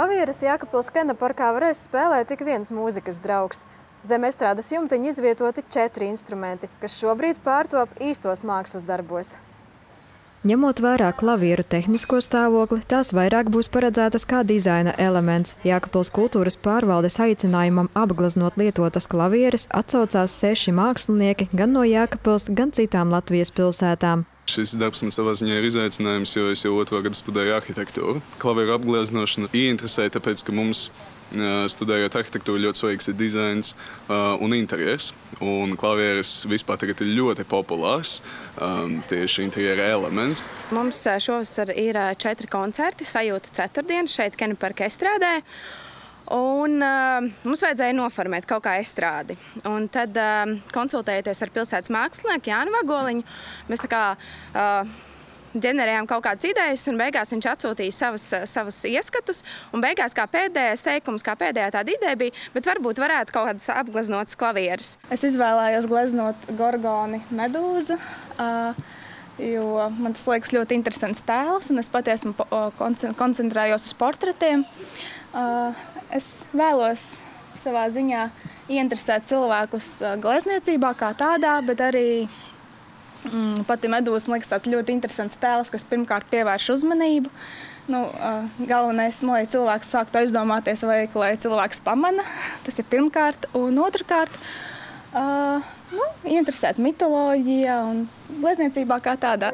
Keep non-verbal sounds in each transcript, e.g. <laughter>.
Šomēnes Jākapils Kena parkā varēs spēlēt tik viens mūzikas draugs. Zem estrādes jumtiņa izvietoti četri instrumenti, kas šobrīd pārtop īstos mākslas darbos. Ņemot vērā klavieru tehnisko stāvokli, tās vairāk būs paredzētas kā dizaina elements. Jākapils kultūras pārvaldes aicinājumam apgleznot lietotas klavieres atsaucās seši mākslinieki gan no Jākapils, gan citām Latvijas pilsētām. Šis darbs man savā ziņā ir izaicinājums, jo es jau otro gadu studēju arhitektūru. Klavieru apgleznošana ieinteresēja, tāpēc, ka mums studējot arhitektūru, ļoti svarīgs ir dizains uh, un interjers. Un klavieres vispār tagad ir ļoti populārs um, tieši interjera elements. Mums šovasar ir četri koncerti, sajūta ceturtdien šeit Keneparka estrādē. Un, uh, mums vajadzēja noformēt kaut kā estrādi. Un tad, uh, konsultējoties ar pilsētas mākslinieku Jānu Vagoliņu, mēs tā kā uh, ģenerējām kaut kādas idejas, un beigās viņš atsūtīja savas, savas ieskatus. Un beigās kā pēdējais teikums, kā pēdējā tāda ideja bija, bet varbūt varētu kaut kādas apgleznotas klavieres. Es izvēlējos gleznot gorgoni medūzu. Uh, Jo man tas liekas ļoti interesants tēls, un es patiesi koncentrējos uz portretiem. Es vēlos savā ziņā ieinteresēt cilvēkus glezniecībā kā tādā, bet arī Mm, pati medūza man liekas tāds ļoti interesants tēls, kas pirmkārt pievērš uzmanību. Nu, galvenais nu, lai cilvēks sāktu aizdomāties, vai lai cilvēks pamana. <laughs> Tas ir pirmkārt. Un otrkārt, uh, nu, interesēt mitoloģijā un glezniecībā kā tādā.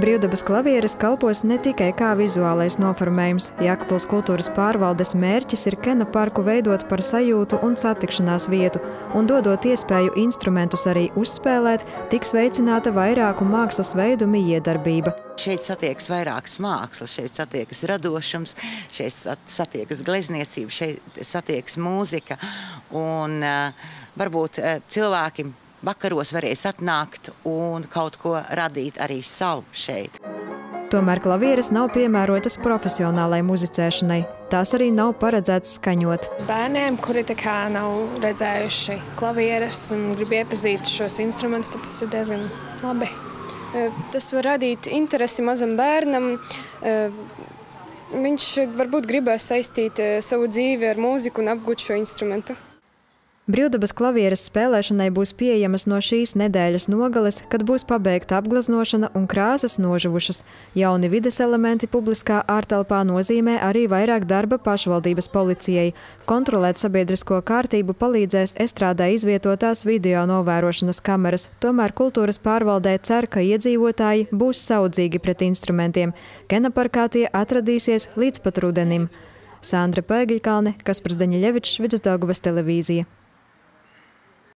Brīvdabas klavieres kalpos ne tikai kā vizuālais noformējums. Jākapils kultūras pārvaldes mērķis ir Kena parku veidot par sajūtu un satikšanās vietu, un dodot iespēju instrumentus arī uzspēlēt, tiks veicināta vairāku mākslas veidu mijiedarbība. Šeit satiekas vairākas mākslas, šeit satiekas radošums, šeit satiekas glezniecība, šeit satiekas mūzika. Un, uh, varbūt uh, cilvēki vakaros varēs atnākt un kaut ko radīt arī savu šeit. Tomēr klavieres nav piemērotas profesionālai muzicēšanai. Tās arī nav paredzētas skaņot. Bērniem, kuri nav redzējuši klavieres un grib iepazīt šos instrumentus, tas ir diezgan labi. E, tas var radīt interesi mazam bērnam. E, viņš varbūt gribēs saistīt e, savu dzīvi ar mūziku un apgūt šo instrumentu. Brīvdabas klavieres spēlēšanai būs pieejamas no šīs nedēļas nogales, kad būs pabeigta apgleznošana un krāsas nožuvušas. Jauni vides elementi publiskā ārtelpā nozīmē arī vairāk darba pašvaldības policijai. Kontrolēt sabiedrisko kārtību palīdzēs estrādē izvietotās video novērošanas kameras, tomēr kultūras pārvaldē cer, ka iedzīvotāji būs saudzīgi pret instrumentiem. Kenaparkā tie atradīsies līdz pat rudenim. Sandra Pēgiļkalne, Kaspars Daņļevičs, Vidusdaugavas televīzija.